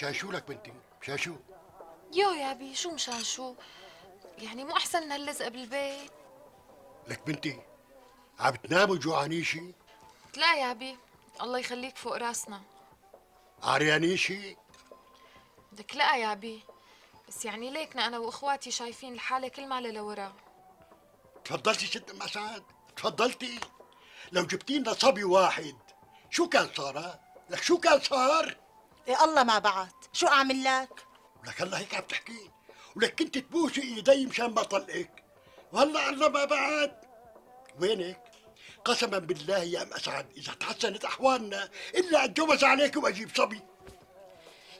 مشان شو لك بنتي مشان شو يو يا بي شو مشان شو يعني مو أحسن من هاللزق بالبيت. لك بنتي عم تنام وجوعانة شي لا يا بي الله يخليك فوق راسنا. عريانة شي؟ بدك لا يا بي بس يعني ليكنا أنا وإخواتي شايفين الحالة كل ما لورا تفضلتي ست ام اسعد تفضلتي. لو جبتي لنا صبي واحد شو كان صار؟ ها؟ لك شو كان صار؟ إيه الله ما بعت شو أعمل لك؟ ولك هلا هيك عم تحكي. ولك كنت تبوسي إيدي مشان ما طلقك. وهلأ الله ما بعد. وينك؟ قسما بالله يا أم أسعد إذا تحسنت أحوالنا إلا أتجوز عليك وأجيب صبي.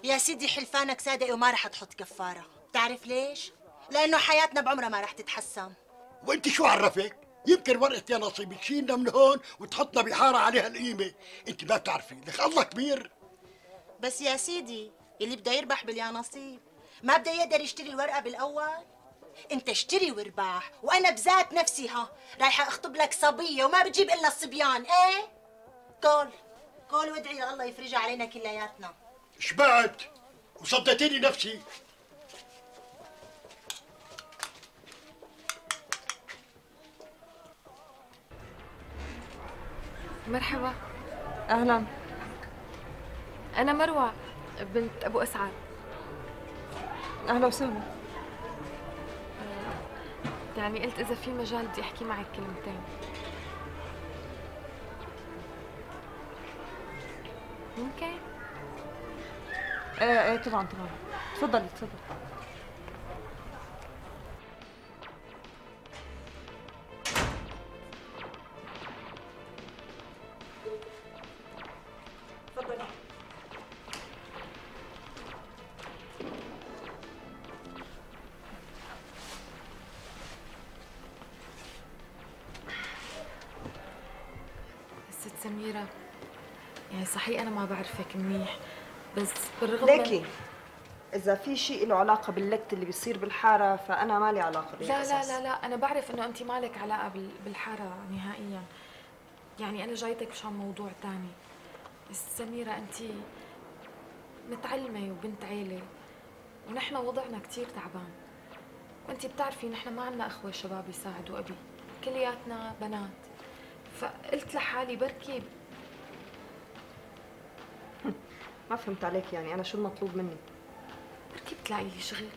يا سيدي حلفانك صادق وما رح تحط كفارة. بتعرف ليش؟ لأنه حياتنا بعمرها ما رح تتحسن. وإنت شو عرفك؟ يمكن ورقة يا نصيبي تشيلنا من هون وتحطنا بحارة عليها القيمة. إنت ما بتعرفي لك الله كبير. بس يا سيدي اللي بده يربح باليا نصيب ما بده يقدر يشتري الورقة بالأول. انت اشتري وارباح وأنا بذات نفسي ها رايحة أخطب لك صبية وما بتجيب إلا الصبيان. إيه؟ قول قول وادعي الله يفرجها علينا كلياتنا. شبعت وصدتيني نفسي. مرحبا. أهلا. أنا مروة. بنت أبو أسعد. أهلا وسهلا. يعني قلت إذا في مجال بدي أحكي معك كلمتين. ممكن؟ إيه إيه طبعا طبعا. تفضلي تفضلي تفضلي. سميرة. يعني صحيح أنا ما بعرفك منيح بس بالرغم من- ليكي إذا في شيء له علاقة باللكت اللي بيصير بالحارة فأنا ما لي علاقه لا. لا لا لا. أنا بعرف إنه أنت مالك علاقة بال- بالحارة نهائيا. يعني أنا جايتك مشان موضوع تاني. بس سميرة أنت متعلمة وبنت عيلة ونحن وضعنا كتير تعبان. وأنت بتعرفي نحن ما عنا أخوة شباب يساعدوا أبي. كلياتنا بنات. فقلت لحالي بركي. ما فهمت عليك يعني أنا شو المطلوب مني؟ بركي بتلاقي لي شغل.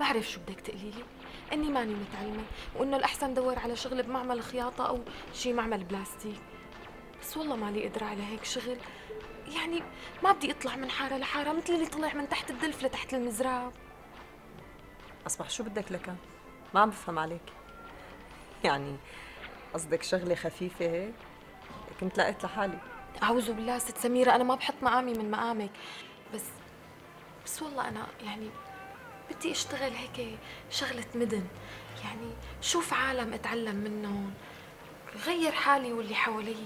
بعرف شو بدك تقولي لي. إني ماني متعلمة وإنه الأحسن دور على شغل بمعمل خياطة أو شي معمل بلاستيك. بس والله مالي قدرة على هيك شغل. يعني ما بدي أطلع من حارة لحارة مثل اللي طلع من تحت الدلف لتحت المزراب أصبح شو بدك لك؟ ما عم بفهم عليك. يعني قصدك شغلة خفيفة هيك؟ كنت لقيت لحالي. أعوذ بالله ست سميرة أنا ما بحط مقامي من مقامك. بس بس والله أنا يعني بدي أشتغل هيك شغلة مدن. يعني شوف عالم أتعلم منهم غير حالي واللي حوالي.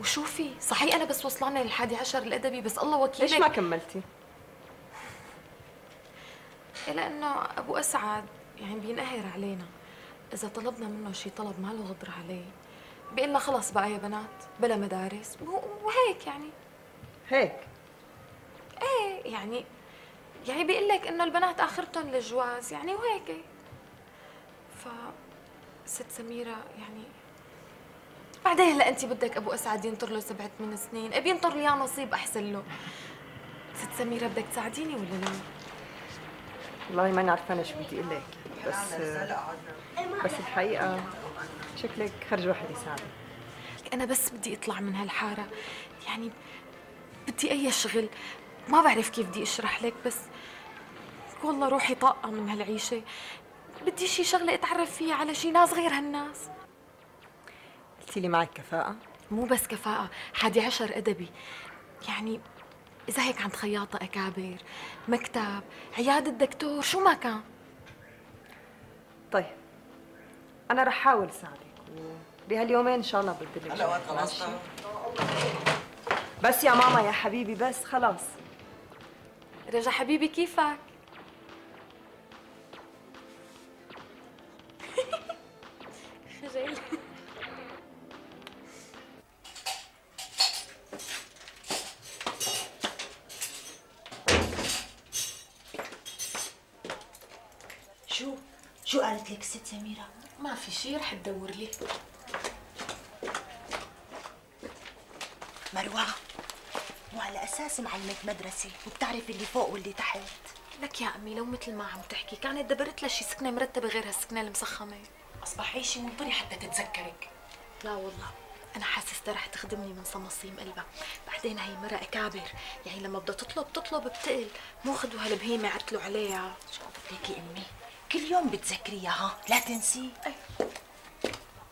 وشوفي صحيح أنا بس وصلانة للحادي عشر الأدبي بس الله وكيلك. ليش ما كملتي؟ لأنه أبو أسعد يعني بينقهر علينا. إذا طلبنا منه شي طلب ما له غدر عليه. بيقول خلص بقى يا بنات بلا مدارس. وهيك يعني. هيك؟ إيه يعني يعني بيقول لك إنه البنات آخرتهم للجواز يعني وهيك. ف ست سميرة يعني بعدين هلا انت بدك أبو أسعد ينطر له سبعة ثمان سنين أبي ينطر لي نصيب أحسن له. ست سميرة بدك تساعديني ولا لا؟ والله ماني عرفانه شو بدي أقول لك. بس بس الحقيقة شكلك خرج واحد يساعدك. أنا بس بدي أطلع من هالحارة. يعني بدي أي شغل. ما بعرف كيف بدي أشرح لك بس والله روحي طاقة من هالعيشة. بدي شي شغلة أتعرف فيها على شي ناس غير هالناس. قلتي لي معك كفاءة؟ مو بس كفاءة حادي عشر أدبي. يعني إذا هيك عند خياطة أكابر مكتب عيادة دكتور شو ما كان. طيب. أنا رح أحاول أساعدك. وبهاليومين إن شاء الله بدلك شغل، ماشي؟ بس يا ماما يا حبيبي بس خلاص. رجا حبيبي كيفك؟ خجل. شي رح تدور لي. مروة وعلى أساس معلمة مدرسة وبتعرف اللي فوق واللي تحت. لك يا أمي لو مثل ما عم تحكي كانت دبرت لها شي سكنة مرتبة غير هالسكنه المسخمة. أصبح عيشي منطري حتى تتذكرك. لا والله أنا حاسس رح تخدمني من صمصيم قلبها. بعدين هي مرة اكابر يعني لما بدها تطلب تطلب بتقل. مو خدوا هالبهيمه عتلوا عليها. شو ليكي أمي؟ كل يوم بتذكريها لا تنسي.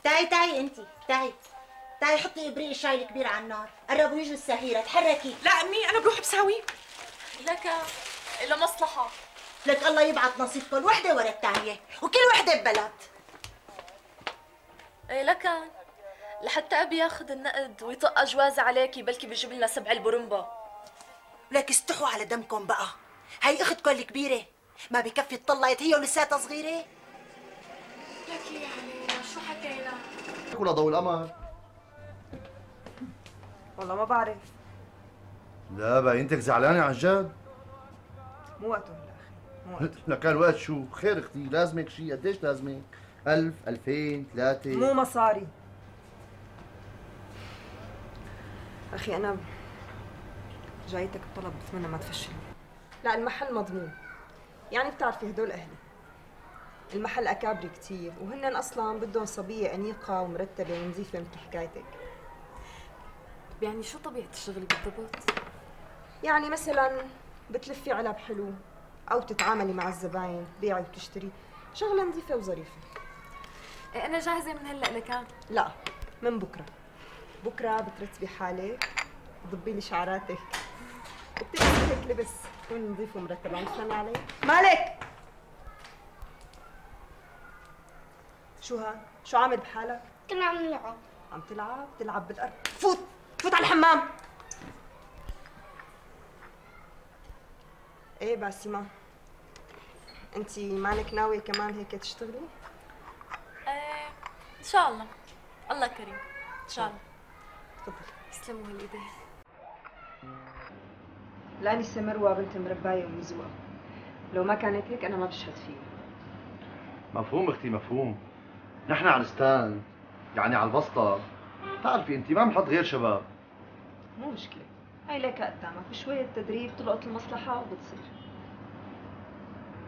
تعي تعي أنت تعي تعي حطي إبريق الشاي الكبير على النار. قربوا يجوا السهيرة تحركي. لا أمي أنا بروح بساوي. لك إلى مصلحه لك الله يبعث نصيبكم وحدة ورا الثانية وكل وحدة ببلد. إيه لكن لحتى أبي ياخذ النقد ويطق اجوازة عليكي بلكي بيجيب لنا سبع البرمبا لك استحوا على دمكم بقى. هي اختكم الكبيرة ما بكفي طلعت هي ولساتها صغيرة؟ لك يا علينا شو حكينا؟ ولا ضوء القمر والله ما بعرف. لا بقى زعلانه عن جد مو وقته هلا أخي مو وقته لكان وقت شو؟ خير أختي لازمك شيء قديش لازمك؟ ألف ألفين ثلاثة؟ مو مصاري. أخي أنا جايتك بطلب بتمنى ما تفشل لا المحل مضمون. يعني بتعرفي هدول أهلي. المحل أكابري كتير وهن أصلا بدهم صبية أنيقة ومرتبة ونظيفة مثل حكايتك. يعني شو طبيعة الشغل بالضبط؟ يعني مثلا بتلفي علب حلو أو تتعاملي مع الزباين بيعي وتشتري. شغلة نظيفة وظريفة. إيه أنا جاهزة من هلأ لكان؟ لا من بكرة. بكرة بترتبي حالك تضبي لي شعراتك وبتلبسي هيك لبس. تكون نظيف ومرتب عم تفهمي علي؟ مالك؟ شو ها؟ شو عامل بحالك؟ كنا عم نلعب. عم تلعب؟ تلعب بالأرض. فوت! فوت على الحمام! إيه باسمة انتي مالك ناوية كمان هيك تشتغلي؟ إيه إن شاء الله. الله كريم. إن شاء الله. تفضلي يسلموا هالإيدين. الأنسة مروة بنت مرباية ومزوقة لو ما كانت هيك أنا ما بشهد فيها مفهوم أختي مفهوم. نحن على الستان يعني على البسطة بتعرفي انت ما بنحط غير شباب. مو مشكلة. هاي لك قدامك. وشوية تدريب تلقط المصلحة وبتصير.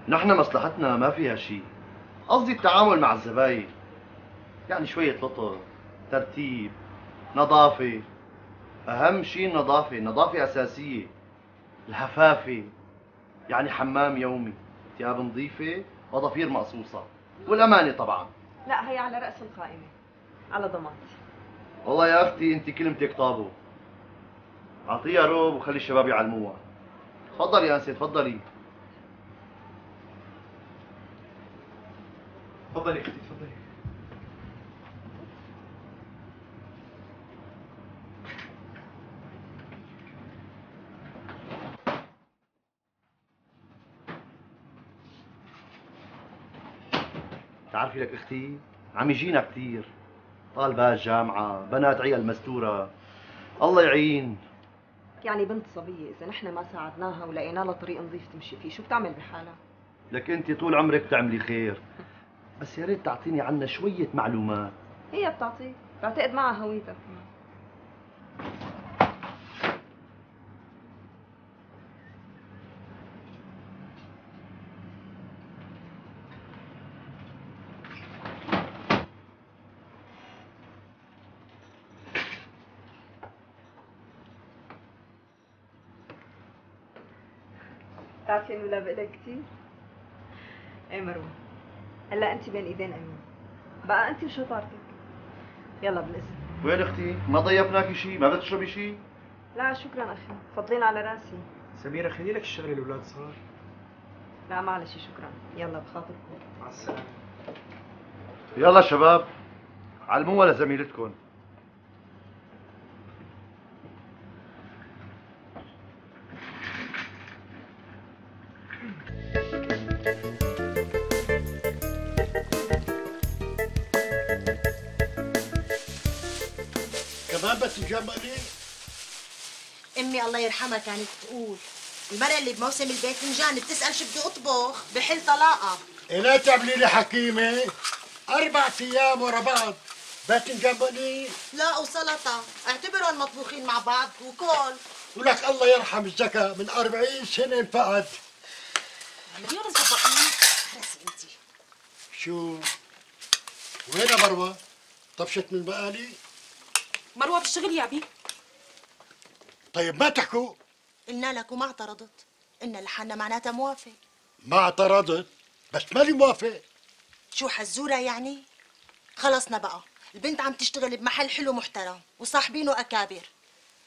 نحن مصلحتنا ما فيها شيء قصدي التعامل مع الزباين. يعني شوية لطف ترتيب نظافة. أهم شيء النظافة. النظافة أساسية. الهفافة يعني حمام يومي ثياب نظيفة وضفير مقصوصة والأمانة طبعا. لا هي على رأس القائمة على ضمانتي. والله يا أختي أنت كلمتك طابو أعطيها روب وخلي الشباب يعلموها. تفضلي يا أنسة تفضلي. تفضلي أختي تفضلي تعرفي لك أختي عم يجينا كثير طالبات جامعة بنات عيال مستورة. الله يعين. يعني بنت صبية إذا نحن ما ساعدناها ولقينا لها طريق نظيف تمشي فيه شو بتعمل بحالها؟ لك أنت طول عمرك بتعملي خير. بس يا ريت تعطيني عنا شوية معلومات. هي بتعطيك بعتقد معها هويتك بتعرفي انه لا بقلك كثير؟ إيه مروة. هلا أنت بين إيدين أمين. بقى أنت وشطارتك يلا بالاذن وين أختي؟ ما ضيفناكي شيء؟ ما بتشربي شيء؟ لا شكرا أخي. فضلين على رأسي. سميرة خلي لك الشغل الأولاد صار. لا معلش شكرا. يلا بخاطركم. مع السلامة. يلا شباب. علموها لزميلتكم. يرحمها كانت تقول. المرأة اللي بموسم الباذنجان بتسأل شو بدي أطبخ؟ بحل طلاقة. لا تعملي لي حكيمة. أربع أيام ورا بعض. باذنجان بقليل. لا وسلطة. اعتبرهم مطبوخين مع بعض وكل. ولك الله يرحم الزكاة. من أربعين سنة انفقد. اليوم زبطني خلصي أنتي. شو؟ وين مروة؟ طفشت من البقالي؟ مروة بالشغل يا أبي. طيب ما تحكوا قلنا لك وما اعترضت. قلنا لحنا معناتها موافق. ما اعترضت؟ بس مالي موافق؟ شو حزورة يعني؟ خلصنا بقى. البنت عم تشتغل بمحل حلو محترم وصاحبينه أكابر.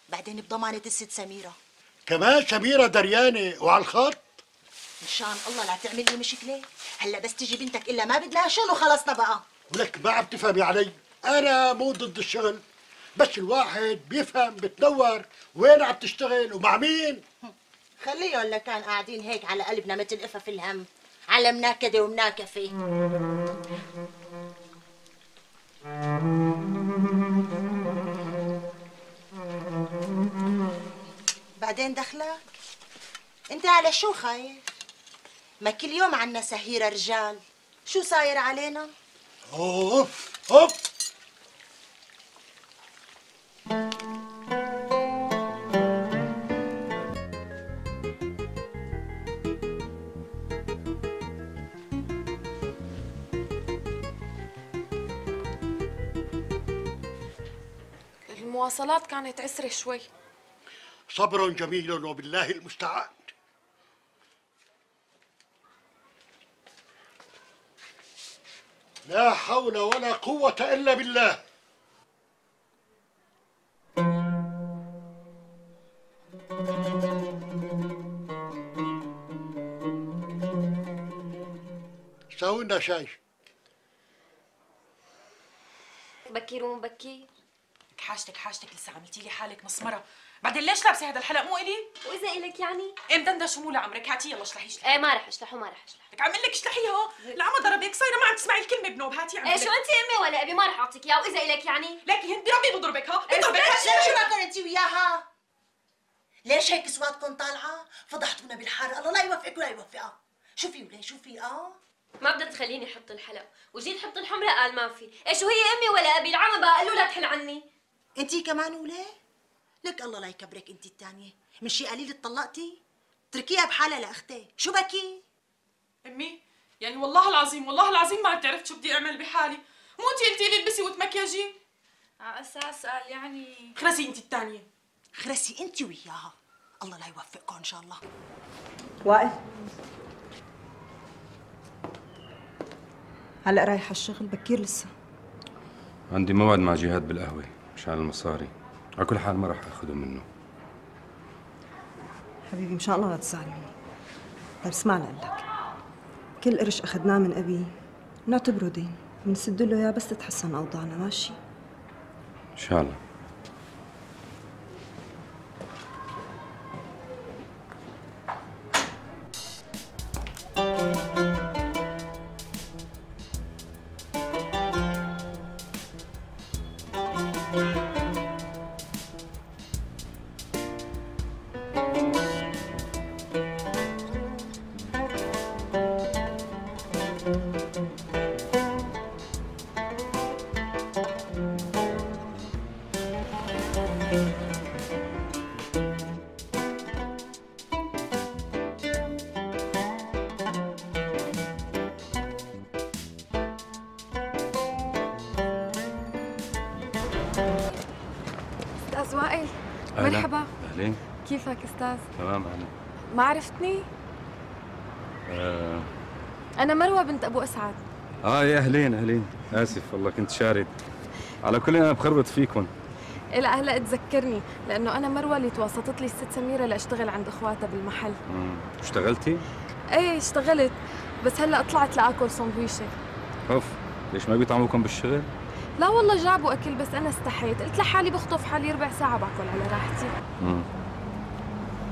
بعدين بضمانة الست سميرة. كمان سميرة دريانة وعلى الخط؟ شاء الله لا تعمل لي مشكلة. هلا بس تيجي بنتك إلا ما بدها شغل وخلصنا بقى. ولك ما عم تفهمي علي. أنا مو ضد الشغل. بس الواحد بيفهم بتنور وين عم تشتغل ومع مين. خليهم لكان قاعدين هيك على قلبنا مثل قفف الهم على مناكدة ومناكفة. بعدين دخلك؟ انت على شو خايف؟ ما كل يوم عنا سهيرة رجال. شو صاير علينا؟ أوف أوف. المواصلات كانت عسرة شوي. صبر جميل وبالله المستعان. لا حول ولا قوة إلا بالله. سوي لنا شاي بكير ومبكير. حاجتك حاجتك لسه عملتي لي حالك مسمرة. بعدين ليش لابسة هذا الحلق؟ مو إلي؟ وإذا إلك يعني؟ إيه مدندش مو لعمرك؟ هاتي يلا اشلحي اشلحي إيه ما رح اشلحه ما رح اشلحه لك عمل لك اشلحي اهو العمى ضربك صايرة ما عم تسمعي الكلمة بنوب. هاتي عمل إيه شو انت أمي ولا أبي؟ ما رح أعطيك اياه وإذا إلك يعني؟ لكن هندي ربي بضربك ها؟ بضربك. ليش؟ هاتي. شو ما كنتي وياها؟ ليش هيك سواتكم طالعة؟ فضحتونا بالحارة. الله لا يوفقك ولا يوفقها. شوفي ولا شوفي آه ما بدها تخليني أحط الحلق. وجيت حط الحمراء؟ قال ما في. شو هي أمي ولا أبي؟ العمى بقى قال له لا تحل عني. انتي كمان وليه لك الله لا يكبرك انتي الثانية. من شي قليل اتطلقتي؟ اتركيها بحالها لأختي. شو بكي؟ أمي يعني والله العظيم والله العظيم ما عرفت شو بدي أعمل بحالي. مو انت قلتي لي البسي وتمكياجي على أساس قال يعني خرسي انت الثانية. خرسي انتي وياها. الله لا يوفقكم إن شاء الله. وائل. هلأ رايحة الشغل؟ بكير لسه. عندي موعد مع جهاد بالقهوة مشان المصاري. على كل حال ما راح اخذه منه. حبيبي مشان الله لا تزعل مني طيب اسمع لك كل قرش أخذناه من أبي نعتبره دين. بنسد له إياه بس تتحسن أوضاعنا ماشي؟ إن شاء الله. أستاذ وائل أهلاً. مرحبا. أهلين. كيفك أستاذ؟ تمام أهلا ما عرفتني؟ آه. أنا مروة بنت أبو أسعد. آه يا أهلين أهلين. آسف والله كنت شارد. على كل أنا بخربط فيكم. لا هلا تذكرني لأنه أنا مروة اللي توسطت لي الست سميرة لأشتغل عند إخواتها بالمحل مم. اشتغلتي؟ إيه اشتغلت بس هلأ طلعت لأكل سندويشه أوف ليش ما بيطعموكم بالشغل؟ لا والله جابوا اكل بس أنا استحيت قلت لحالي بخطف حالي ربع ساعة باكل على راحتي مم.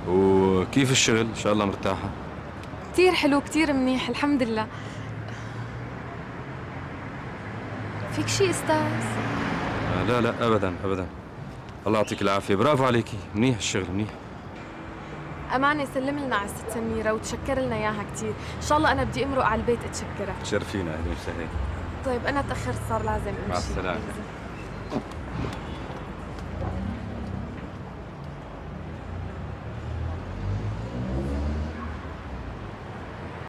وكيف الشغل؟ إن شاء الله مرتاحة كثير حلو كثير منيح الحمد لله فيك شيء أستاذ آه لا لا ابدا ابدا الله يعطيك العافية. برافو عليكي. منيح الشغل منيح. امانه سلم لنا على الست سميره وتشكر لنا إياها كثير إن شاء الله أنا بدي أمرق على البيت أتشكرها. تشرفينا أهلا وسهلا طيب أنا تأخرت صار لازم أمشي. مع السلامة.